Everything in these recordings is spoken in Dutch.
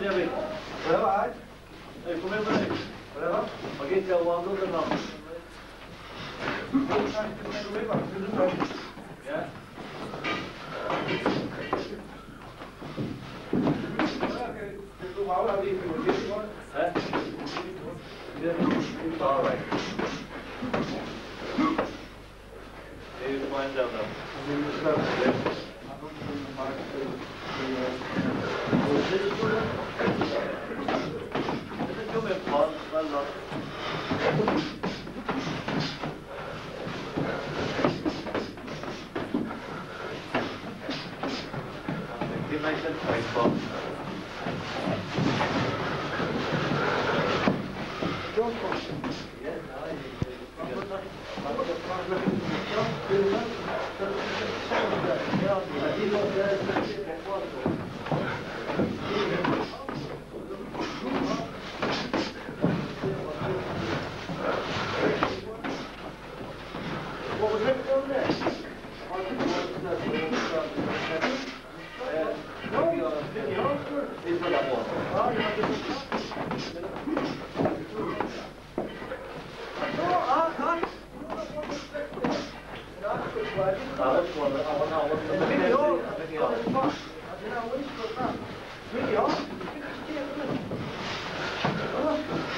diye bey. Bravo aç. Ey kumaya bey. Bravo. Bakayım sen o anda da namaz. Yeah. All right. Here's one down there. Det är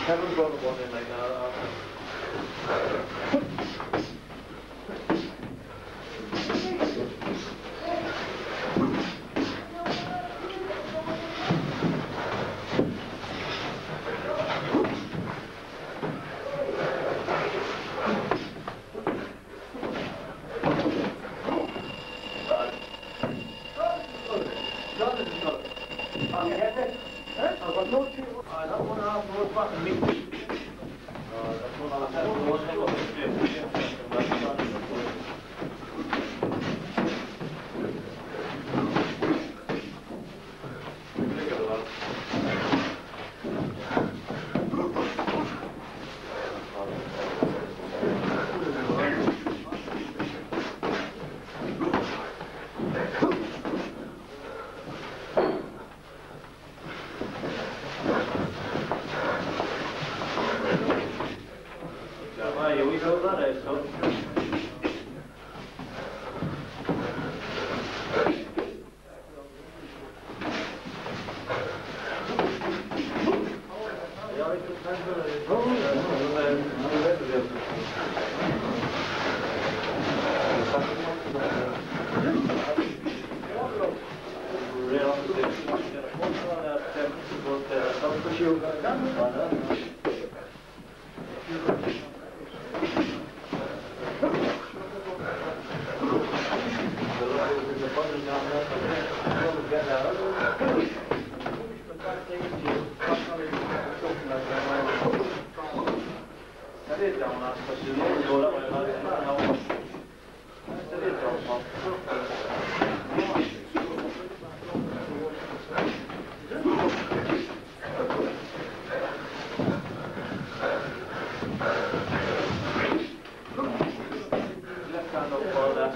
Haven't brought one in like that. Who?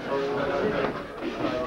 Gracias.